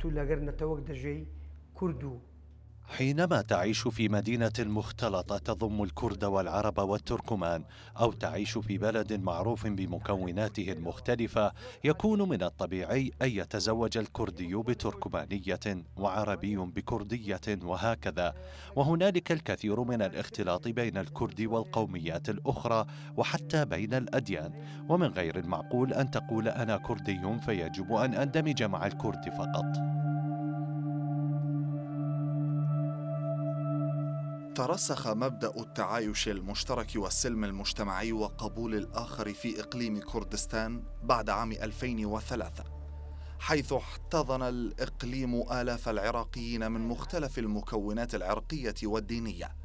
تو لەگەر نەتەوەک دەژەی کورد و حينما تعيش في مدينة مختلطة تضم الكرد والعرب والتركمان أو تعيش في بلد معروف بمكوناته المختلفة يكون من الطبيعي أن يتزوج الكردي بتركمانية وعربي بكردية وهكذا. وهنالك الكثير من الاختلاط بين الكرد والقوميات الأخرى وحتى بين الأديان. ومن غير المعقول أن تقول أنا كردي فيجب أن أندمج مع الكرد فقط. ترسخ مبدأ التعايش المشترك والسلم المجتمعي وقبول الآخر في إقليم كردستان بعد عام 2003 حيث احتضن الإقليم آلاف العراقيين من مختلف المكونات العرقية والدينية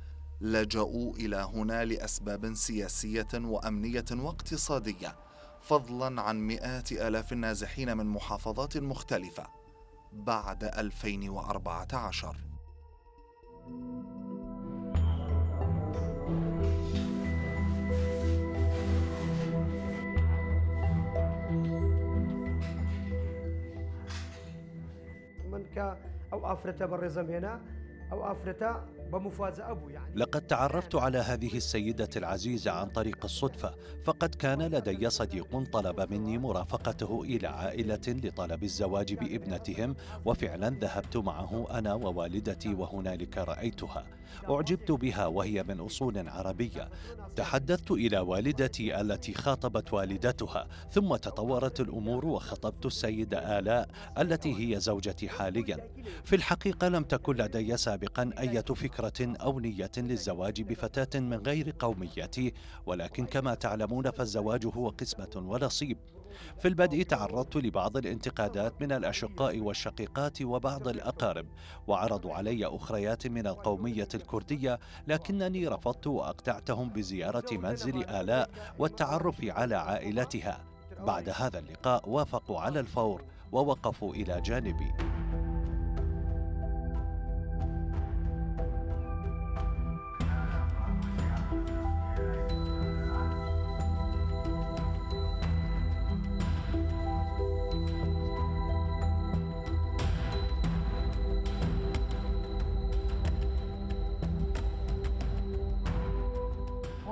لجأوا إلى هنا لأسباب سياسية وأمنية واقتصادية فضلا عن مئات آلاف النازحين من محافظات مختلفة بعد 2014 ئافرەتە بە ڕێزەمێنە ئەو ئافرەتە بمفاجأة أبو يعني. لقد تعرفت على هذه السيدة العزيزة عن طريق الصدفة فقد كان لدي صديق طلب مني مرافقته إلى عائلة لطلب الزواج بابنتهم وفعلا ذهبت معه أنا ووالدتي وهنالك رأيتها. أعجبت بها وهي من أصول عربية. تحدثت إلى والدتي التي خاطبت والدتها ثم تطورت الأمور وخطبت السيدة آلاء التي هي زوجتي حاليا. في الحقيقة لم تكن لدي سابقا أي فكرة أو نية للزواج بفتاة من غير قوميتي ولكن كما تعلمون فالزواج هو قسمة ونصيب. في البدء تعرضت لبعض الانتقادات من الأشقاء والشقيقات وبعض الأقارب وعرضوا علي أخريات من القومية الكردية لكنني رفضت وأقطعتهم بزيارة منزل آلاء والتعرف على عائلتها. بعد هذا اللقاء وافقوا على الفور ووقفوا إلى جانبي.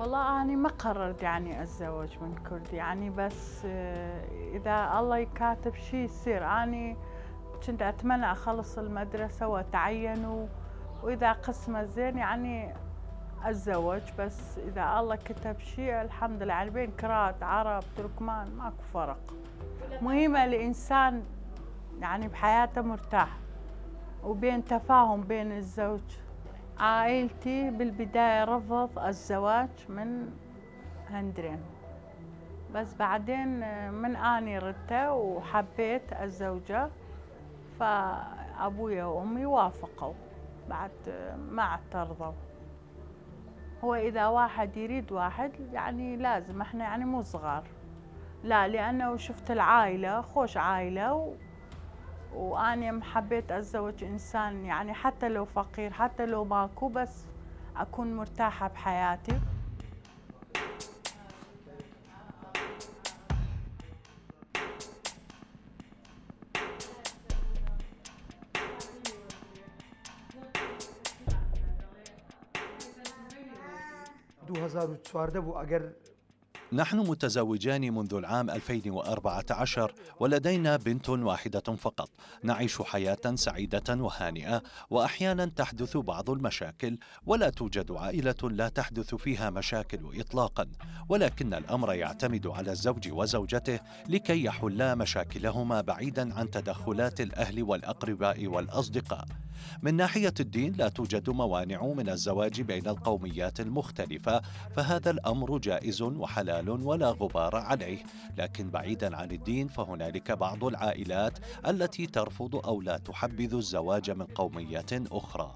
والله أنا ما قررت يعني أتزوج من كرد يعني بس آه، إذا الله يكاتب شيء يصير. أنا كنت أتمنى أخلص المدرسة وأتعين وإذا قسمة زين يعني أتزوج. بس إذا الله كتب شيء الحمد لله يعني بين كرات عرب تركمان ماكو فرق. مهمة الإنسان يعني بحياته مرتاح وبين تفاهم بين الزوج. عائلتي بالبداية رفض الزواج من هندرين. بس بعدين من أني ردته وحبيت الزوجة فأبويا وأمي وافقوا. بعد ما اعترضوا. هو إذا واحد يريد واحد يعني لازم. إحنا يعني مو صغار. لا لأنه شفت العائلة خوش عائلة وأنا حبيت أتزوج إنسان يعني حتى لو فقير حتى لو ماكو بس أكون مرتاحة بحياتي. دو هزار و چوارده بوو ئەگەر نحن متزوجان منذ العام 2014 ولدينا بنت واحدة فقط. نعيش حياة سعيدة وهانئة وأحيانا تحدث بعض المشاكل ولا توجد عائلة لا تحدث فيها مشاكل إطلاقا. ولكن الأمر يعتمد على الزوج وزوجته لكي يحلا مشاكلهما بعيدا عن تدخلات الأهل والأقرباء والأصدقاء. من ناحية الدين لا توجد موانع من الزواج بين القوميات المختلفة فهذا الأمر جائز وحلال ولا غبار عليه. لكن بعيدا عن الدين فهنالك بعض العائلات التي ترفض أو لا تحبذ الزواج من قومية أخرى.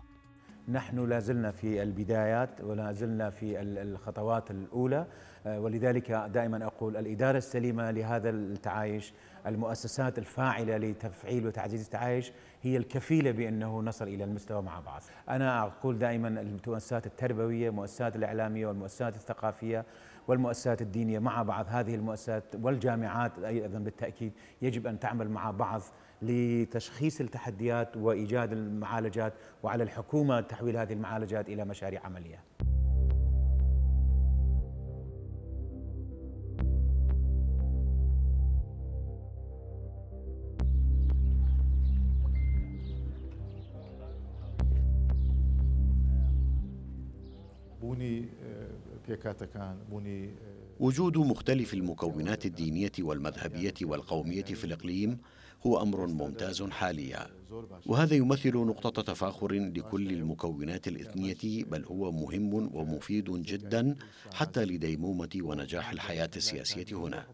نحن لا زلنا في البدايات ولا زلنا في الخطوات الأولى. آه، ولذلك دائما أقول الإدارة السليمة لهذا التعايش المؤسسات الفاعلة لتفعيل وتعزيز التعايش هي الكفيلة بأنه نصل إلى المستوى مع بعض أنا أقول دائما المؤسسات التربوية المؤسسات الإعلامية والمؤسسات الثقافية والمؤسسات الدينية مع بعض هذه المؤسسات والجامعات أيضا بالتأكيد يجب أن تعمل مع بعض لتشخيص التحديات وإيجاد المعالجات وعلى الحكومة تحويل هذه المعالجات إلى مشاريع عملية. وجود مختلف المكونات الدينية والمذهبية والقومية في الإقليم هو أمر ممتاز حاليا. وهذا يمثل نقطة تفاخر لكل المكونات الإثنية بل هو مهم ومفيد جدا حتى لديمومة ونجاح الحياة السياسية هنا.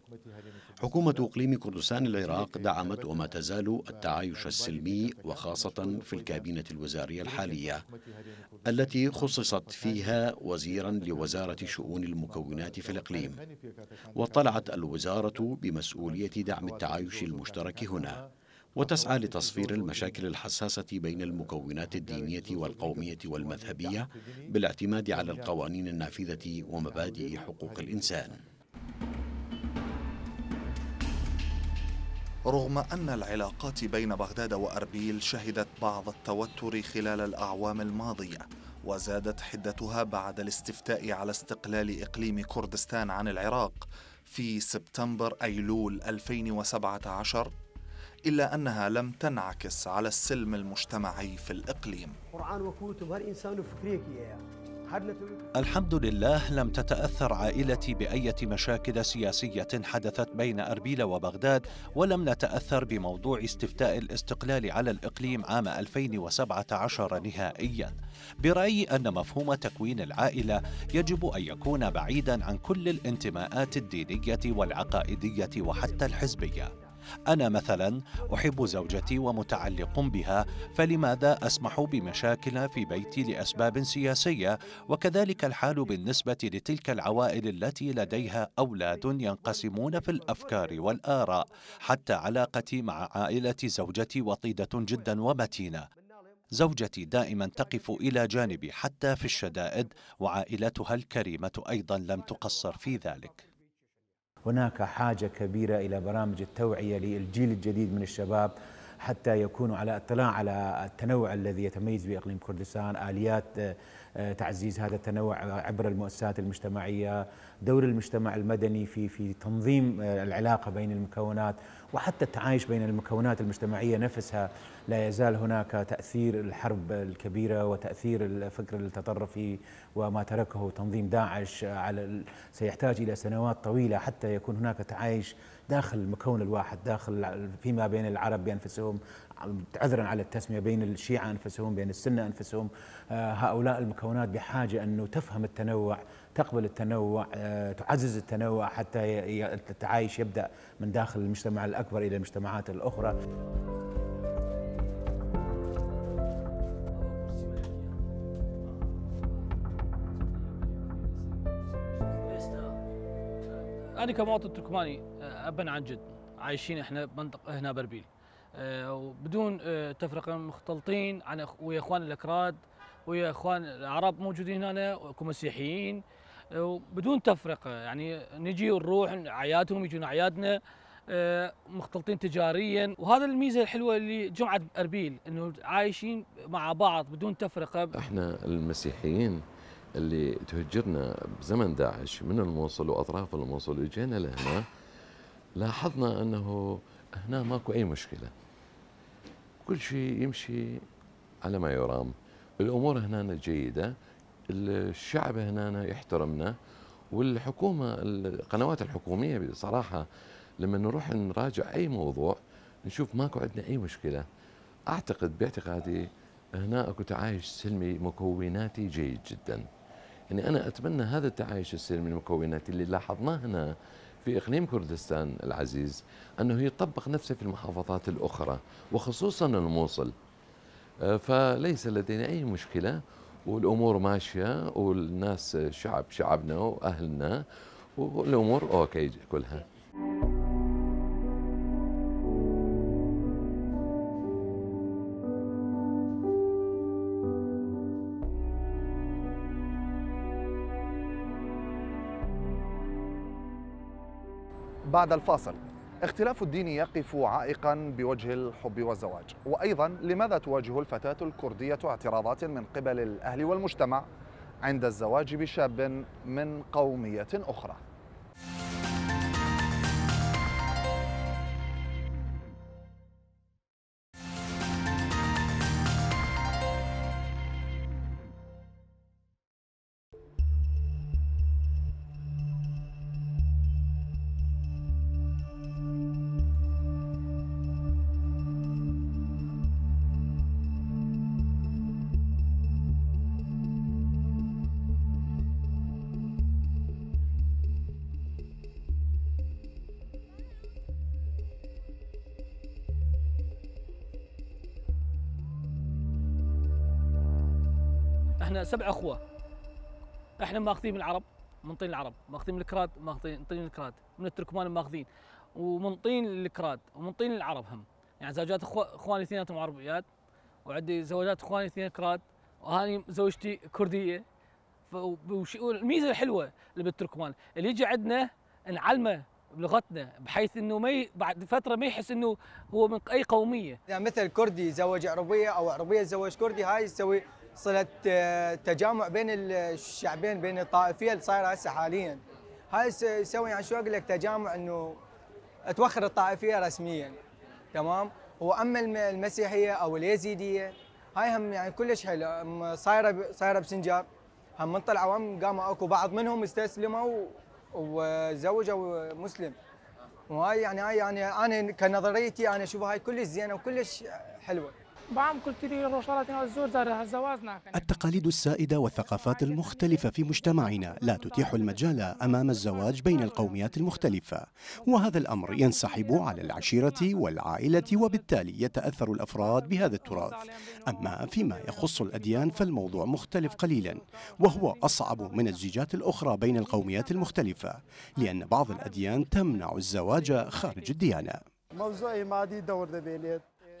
حكومة إقليم كردستان العراق دعمت وما تزال التعايش السلمي وخاصة في الكابينة الوزارية الحالية. التي خصصت فيها وزيرا لوزارة شؤون المكونات في الإقليم واطلعت الوزارة بمسؤولية دعم التعايش المشترك هنا وتسعى لتصفير المشاكل الحساسة بين المكونات الدينية والقومية والمذهبية بالاعتماد على القوانين النافذة ومبادئ حقوق الإنسان. رغم أن العلاقات بين بغداد وأربيل شهدت بعض التوتر خلال الأعوام الماضية وزادت حدتها بعد الاستفتاء على استقلال إقليم كردستان عن العراق في سبتمبر أيلول 2017 إلا أنها لم تنعكس على السلم المجتمعي في الإقليم. الحمد لله لم تتأثر عائلتي بأية مشاكل سياسية حدثت بين أربيل وبغداد ولم نتأثر بموضوع استفتاء الاستقلال على الإقليم عام 2017 نهائيا. برأيي أن مفهوم تكوين العائلة يجب أن يكون بعيدا عن كل الانتماءات الدينية والعقائدية وحتى الحزبية. أنا مثلا أحب زوجتي ومتعلق بها فلماذا أسمح بمشاكل في بيتي لأسباب سياسية؟ وكذلك الحال بالنسبة لتلك العوائل التي لديها أولاد ينقسمون في الأفكار والآراء حتى علاقتي مع عائلة زوجتي وطيدة جدا ومتينة. زوجتي دائما تقف إلى جانبي حتى في الشدائد وعائلتها الكريمة أيضا لم تقصر في ذلك. هناك حاجة كبيرة إلى برامج التوعية للجيل الجديد من الشباب حتى يكونوا على اطلاع على التنوع الذي يتميز به اقليم كردستان، آليات آه، تعزيز هذا التنوع عبر المؤسسات المجتمعية، دور المجتمع المدني في في تنظيم آه، العلاقة بين المكونات وحتى التعايش بين المكونات المجتمعية نفسها. لا يزال هناك تأثير الحرب الكبيرة وتأثير الفكر التطرفي وما تركه تنظيم داعش على سيحتاج إلى سنوات طويلة حتى يكون هناك تعايش داخل المكون الواحد داخل فيما بين العرب بانفسهم عذرا على التسمية بين الشيعة أنفسهم بين السنة أنفسهم. آه، هؤلاء المكونات بحاجة أنه تفهم التنوع تقبل التنوع آه، تعزز التنوع حتى التعايش يبدأ من داخل المجتمع الأكبر إلى المجتمعات الأخرى. أنا كمواطن تركماني ابا عن جد. عايشين إحنا بمنطقه هنا بربيل. وبدون تفرقة مختلطين عن ويا إخوان الأكراد ويا إخوان العرب موجودين هنا كمسيحيين بدون تفرقة يعني نجي ونروح اعيادهم يجون اعيادنا آه، مختلطين تجاريا. وهذا الميزة الحلوة اللي جمعة أربيل إنه عايشين مع بعض بدون تفرقة. إحنا المسيحيين اللي تهجرنا بزمن داعش من الموصل وأطراف الموصل وجينا لهنا لاحظنا أنه هنا ماكو أي مشكلة. كل شيء يمشي على ما يرام. الأمور هنا جيدة الشعب هنا يحترمنا والحكومة القنوات الحكومية بصراحة لما نروح نراجع أي موضوع نشوف ماكو عندنا أي مشكلة. أعتقد باعتقادي هنا أكو تعايش سلمي مكوناتي جيد جدا. يعني أنا أتمنى هذا التعايش السلمي المكوناتي اللي لاحظناه هنا في إقليم كردستان العزيز أنه يطبق نفسه في المحافظات الأخرى وخصوصا الموصل. آه، فليس لدينا أي مشكلة والأمور ماشية والناس شعب شعبنا وأهلنا والأمور أوكي كلها. بعد الفاصل. اختلاف الدين يقف عائقا بوجه الحب والزواج. وأيضا لماذا تواجه الفتاة الكردية اعتراضات من قبل الأهل والمجتمع عند الزواج بشاب من قومية أخرى؟ إحنا سبع اخوة. إحنا ماخذين من العرب من طين العرب. ماخذين من الكراد ماخذين طين الكراد. من التركمان ماخذين. ومن طين الكراد ومن طين العرب هم. يعني زوجات اخواني اثنيناتهم عربيات وعندي زوجات اخواني اثنين كراد وهاني زوجتي كردية. والميزة الحلوة اللي بالتركمان اللي يجي عندنا نعلمه بلغتنا بحيث إنه ما بعد فترة ما يحس إنه هو من أي قومية. يعني مثل كردي يتزوج عربية أو عربية تزوج كردي هاي تسوي صله آه، تجمع بين الشعبين بين الطائفية اللي صايرة هسه حاليا. هاي يسوي يعني شو أقول لك تجمع إنه توخر الطائفية رسميا تمام؟ وأما المسيحية أو اليزيدية هاي هم يعني كلش حلو. صايرة صايرة بسنجار هم من طلعوا قاموا أكو بعض منهم استسلموا وزوجوا مسلم. وهاي يعني هاي يعني أنا كنظريتي أنا اشوفها هاي كلش زينة وكلش حلوة. التقاليد السائدة والثقافات المختلفة في مجتمعنا لا تتيح المجال أمام الزواج بين القوميات المختلفة وهذا الأمر ينسحب على العشيرة والعائلة وبالتالي يتأثر الأفراد بهذا التراث. أما فيما يخص الأديان فالموضوع مختلف قليلا وهو أصعب من الزيجات الأخرى بين القوميات المختلفة لأن بعض الأديان تمنع الزواج خارج الديانة. موضوع مادي دور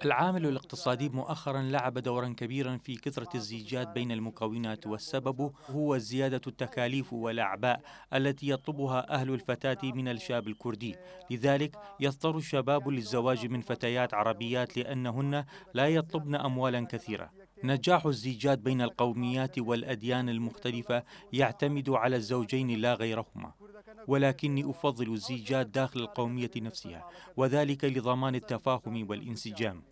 العامل الاقتصادي مؤخرا لعب دورا كبيرا في كثرة الزيجات بين المكونات والسبب هو زيادة التكاليف والأعباء التي يطلبها أهل الفتاة من الشاب الكردي. لذلك يضطر الشباب للزواج من فتيات عربيات لأنهن لا يطلبن أموالا كثيرة. نجاح الزيجات بين القوميات والأديان المختلفة يعتمد على الزوجين لا غيرهما. ولكني أفضل الزيجات داخل القومية نفسها وذلك لضمان التفاهم والانسجام.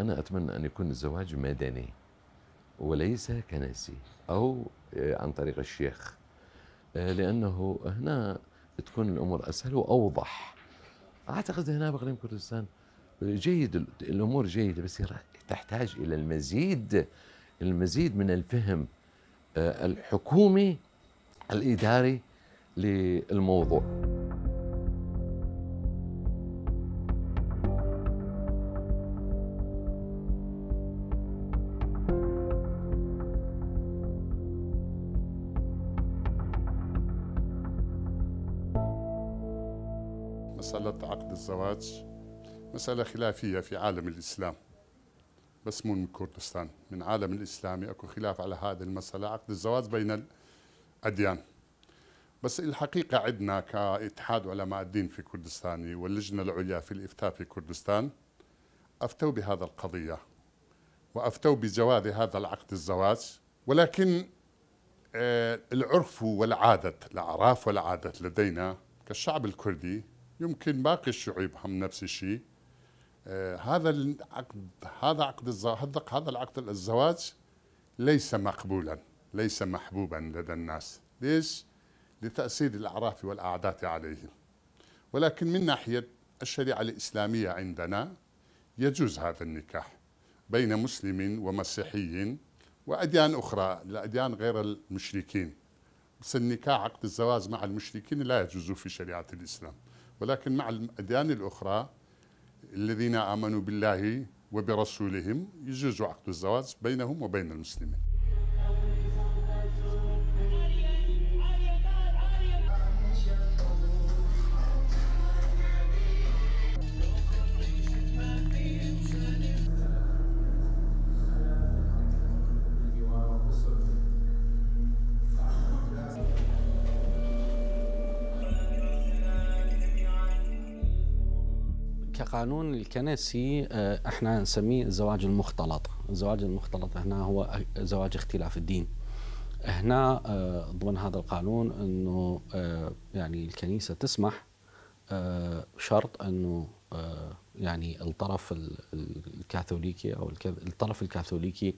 أنا أتمنى أن يكون الزواج مدني وليس كنسي أو آه، عن طريق الشيخ آه، لأنه هنا تكون الأمور أسهل وأوضح. أعتقد هنا بإقليم كردستان جيد الأمور جيدة بس تحتاج إلى المزيد المزيد من الفهم آه، الحكومي الإداري للموضوع. مسألة عقد الزواج مسألة خلافية في عالم الإسلام بس مو من كردستان من عالم الإسلامي أكو خلاف على هذه المسألة عقد الزواج بين الأديان. بس الحقيقة عندنا كاتحاد علماء الدين في كردستان واللجنة العليا في الإفتاء في كردستان أفتوا بهذا القضية وأفتوا بجواز هذا العقد الزواج ولكن آه، العرف والعادة الأعراف والعادة لدينا كالشعب الكردي يمكن باقي الشعوب هم نفس الشيء آه، هذا العقد هذا عقد هذا العقد الزواج ليس مقبولا ليس محبوبا لدى الناس ليش؟ لتأثير الأعراف والأعداد عليهم. ولكن من ناحية الشريعة الإسلامية عندنا يجوز هذا النكاح بين مسلم ومسيحي وأديان أخرى الأديان غير المشركين. بس النكاح عقد الزواج مع المشركين لا يجوز في شريعة الإسلام. ولكن مع الأديان الأخرى الذين آمنوا بالله وبرسولهم يجوز عقد الزواج بينهم وبين المسلمين. كقانون الكنسي آه، إحنا نسميه الزواج المختلط. الزواج المختلط هنا هو زواج اختلاف الدين. هنا آه، ضمن هذا القانون إنه يعني الكنيسة تسمح شرط إنه يعني الطرف الكاثوليكي أو الطرف الكاثوليكي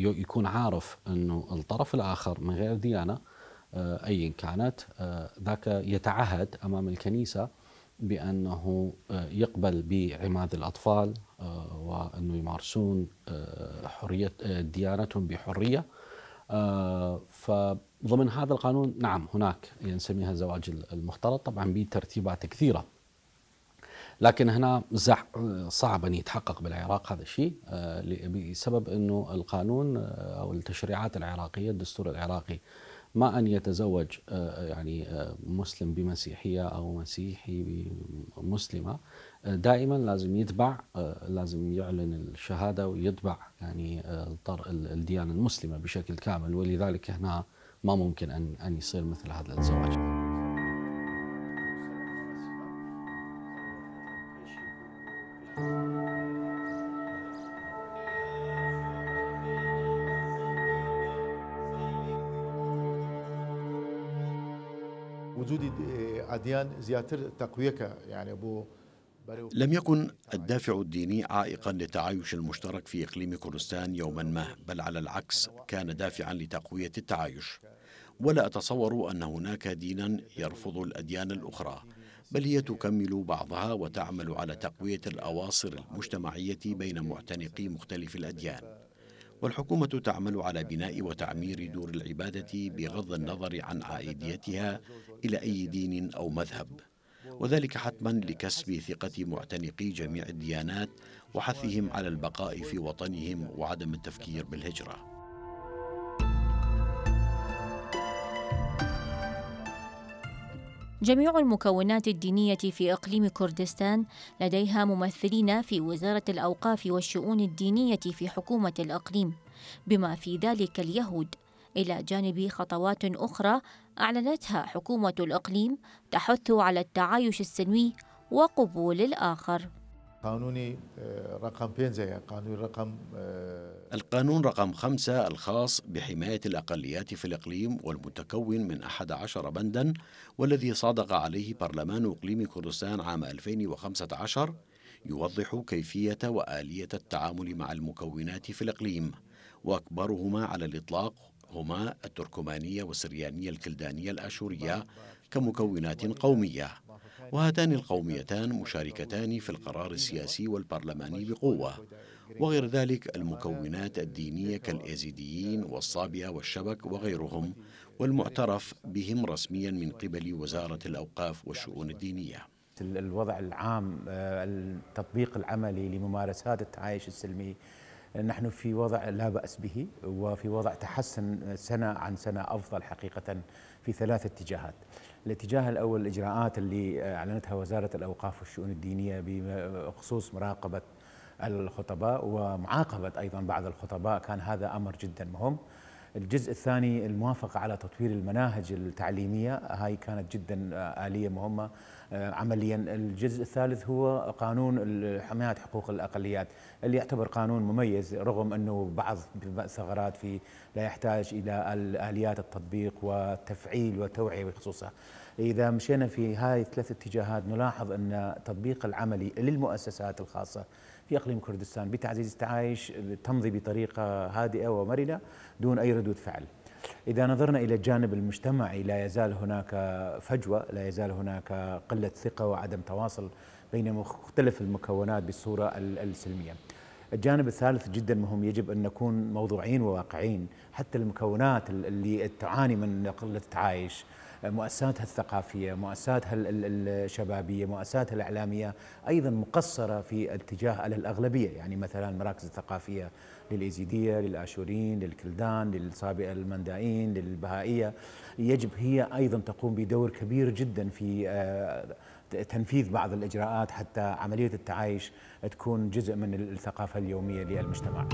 يكون عارف إنه الطرف الآخر من غير ديانة ايا كانت ذاك يتعهد أمام الكنيسة بأنه آه، يقبل بعماد الأطفال آه، وأنه يمارسون آه، حرية ديانتهم بحرية. فضمن هذا القانون نعم هناك نسميها الزواج المختلط. طبعا بترتيبات كثيرة. لكن هنا صعب أن يتحقق بالعراق هذا الشيء بسبب أنه القانون أو التشريعات العراقية الدستور العراقي ما أن يتزوج آه، يعني آه، مسلم بمسيحية أو مسيحي بمسلمة آه، دائما لازم يتبع لازم يعلن الشهادة ويتبع يعني الديانة المسلمة بشكل كامل ولذلك هنا ما ممكن أن أن يصير مثل هذا الزواج. لم يكن الدافع الديني عائقا للتعايش المشترك في إقليم كردستان يوما ما بل على العكس كان دافعا لتقوية التعايش. ولا أتصور أن هناك دينا يرفض الأديان الأخرى بل هي تكمل بعضها وتعمل على تقوية الأواصر المجتمعية بين معتنقي مختلف الأديان. والحكومة تعمل على بناء وتعمير دور العبادة بغض النظر عن عائديتها إلى أي دين أو مذهب وذلك حتما لكسب ثقة معتنقي جميع الديانات وحثهم على البقاء في وطنهم وعدم التفكير بالهجرة. جميع المكونات الدينية في إقليم كردستان لديها ممثلين في وزارة الأوقاف والشؤون الدينية في حكومة الإقليم، بما في ذلك اليهود، إلى جانب خطوات أخرى أعلنتها حكومة الإقليم تحث على التعايش السلمي وقبول الآخر. قانوني آه، رقم بينزا قانون رقم آه، القانون رقم خمسة الخاص بحماية الأقليات في الإقليم والمتكون من أحد عشر بندا والذي صادق عليه برلمان إقليم كردستان عام 2015 يوضح كيفية وآلية التعامل مع المكونات في الإقليم وأكبرهما على الإطلاق هما التركمانية والسريانية الكلدانية الآشورية كمكونات قومية. وهاتان القوميتان مشاركتان في القرار السياسي والبرلماني بقوة وغير ذلك المكونات الدينية كالإيزيديين والصابئة والشبك وغيرهم والمعترف بهم رسميا من قبل وزارة الأوقاف والشؤون الدينية. الوضع العام آه، التطبيق العملي لممارسات التعايش السلمي نحن في وضع لا بأس به وفي وضع تحسن سنة عن سنة أفضل حقيقة في ثلاث اتجاهات. الاتجاه الأول الإجراءات اللي أعلنتها وزارة الأوقاف والشؤون الدينية بخصوص مراقبة الخطباء ومعاقبة أيضا بعض الخطباء. كان هذا أمر جدا مهم. الجزء الثاني الموافقة على تطوير المناهج التعليمية هاي كانت جدا آلية مهمة. آه، عمليا الجزء الثالث هو قانون حماية حقوق الأقليات اللي يعتبر قانون مميز رغم أنه بعض الثغرات فيه لا يحتاج إلى آليات التطبيق والتفعيل والتوعية بخصوصها. إذا مشينا في هاي الثلاث اتجاهات نلاحظ أن التطبيق العملي للمؤسسات الخاصة في اقليم كردستان بتعزيز التعايش تمضي بطريقة هادئة ومرنة دون أي ردود فعل. إذا نظرنا إلى الجانب المجتمعي لا يزال هناك فجوة، لا يزال هناك قلة ثقة وعدم تواصل بين مختلف المكونات بالصورة السلمية. الجانب الثالث جدا مهم يجب أن نكون موضوعيين وواقعيين حتى المكونات اللي تعاني من قلة التعايش مؤسساتها الثقافية مؤسساتها الشبابية مؤسساتها الإعلامية أيضا مقصرة في اتجاه الأغلبية. يعني مثلا المراكز الثقافية للإيزيدية للآشورين للكلدان للصابئة المندائين للبهائية. يجب هي أيضا تقوم بدور كبير جدا في آه، تنفيذ بعض الإجراءات حتى عملية التعايش تكون جزء من الثقافة اليومية للمجتمع.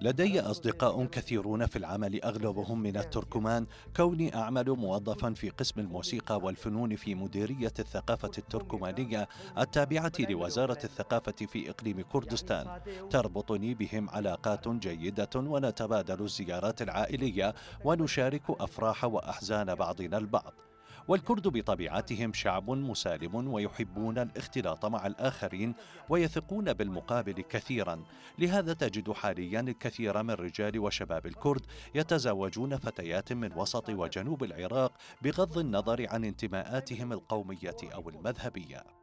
لدي أصدقاء كثيرون في العمل أغلبهم من التركمان كوني أعمل موظفا في قسم الموسيقى والفنون في مديرية الثقافة التركمانية التابعة لوزارة الثقافة في إقليم كردستان. تربطني بهم علاقات جيدة ونتبادل الزيارات العائلية ونشارك أفراح وأحزان بعضنا البعض. والكرد بطبيعتهم شعب مسالم ويحبون الاختلاط مع الآخرين ويثقون بالمقابل كثيرا. لهذا تجد حاليا الكثير من رجال وشباب الكرد يتزوجون فتيات من وسط وجنوب العراق بغض النظر عن انتماءاتهم القومية أو المذهبية.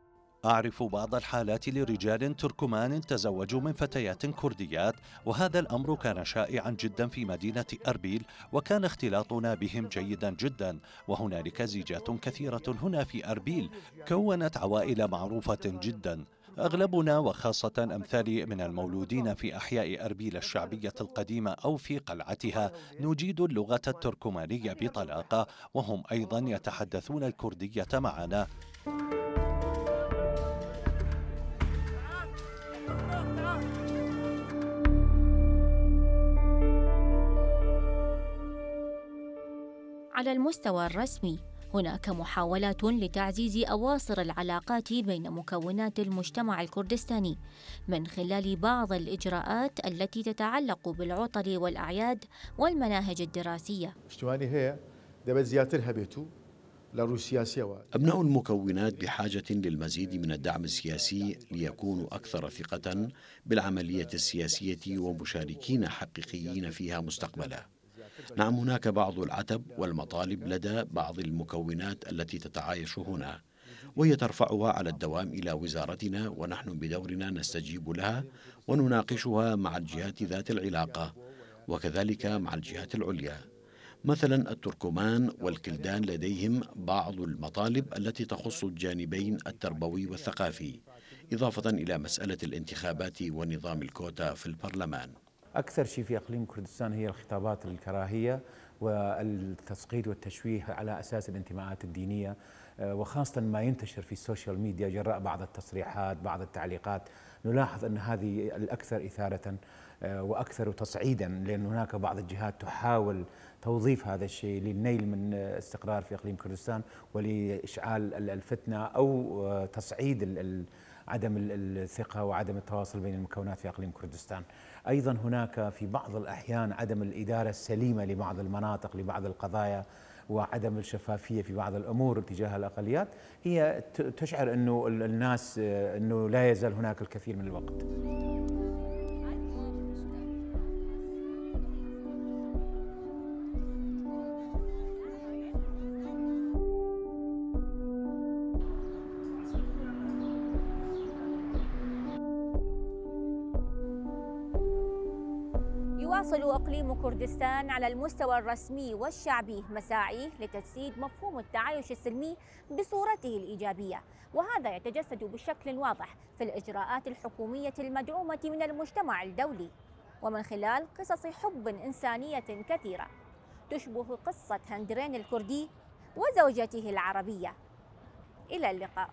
أعرف بعض الحالات لرجال تركمان تزوجوا من فتيات كرديات وهذا الأمر كان شائعا جدا في مدينة أربيل وكان اختلاطنا بهم جيدا جدا وهنالك زيجات كثيرة هنا في أربيل كونت عوائل معروفة جدا. أغلبنا وخاصة أمثالي من المولودين في أحياء أربيل الشعبية القديمة أو في قلعتها نجيد اللغة التركمانية بطلاقة وهم أيضا يتحدثون الكردية معنا. على المستوى الرسمي. هناك محاولات لتعزيز أواصر العلاقات بين مكونات المجتمع الكردستاني من خلال بعض الإجراءات التي تتعلق بالعطل والأعياد والمناهج الدراسية. هي زياترها بيتو أبناء المكونات بحاجة للمزيد من الدعم السياسي ليكونوا أكثر ثقة بالعملية السياسية ومشاركين حقيقيين فيها مستقبلا. نعم هناك بعض العتب والمطالب لدى بعض المكونات التي تتعايش هنا وهي ترفعها على الدوام إلى وزارتنا ونحن بدورنا نستجيب لها ونناقشها مع الجهات ذات العلاقة وكذلك مع الجهات العليا. مثلا التركمان والكلدان لديهم بعض المطالب التي تخص الجانبين التربوي والثقافي إضافة إلى مسألة الانتخابات ونظام الكوتا في البرلمان. أكثر شيء في إقليم كردستان هي الخطابات الكراهية والتسقيط والتشويه على أساس الانتماءات الدينية آه، وخاصة ما ينتشر في ال social media جراء بعض التصريحات بعض التعليقات نلاحظ أن هذه الأكثر إثارة آه، وأكثر تصعيدا لأن هناك بعض الجهات تحاول توظيف هذا الشيء للنيل من استقرار في إقليم كردستان ولإشعال الفتنة أو آه، تصعيد عدم الثقة وعدم التواصل بين المكونات في إقليم كردستان. أيضا هناك في بعض الأحيان عدم الإدارة السليمة لبعض المناطق لبعض القضايا وعدم الشفافية في بعض الأمور تجاه الأقليات هي تشعر إنه الناس إنه لا يزال هناك الكثير من الوقت. يواصل أقليم كردستان على المستوى الرسمي والشعبي مساعيه لتجسيد مفهوم التعايش السلمي بصورته الإيجابية. وهذا يتجسد بشكل واضح في الإجراءات الحكومية المدعومة من المجتمع الدولي ومن خلال قصص حب إنسانية كثيرة. تشبه قصة هندرين الكردي وزوجته العربية. إلى اللقاء.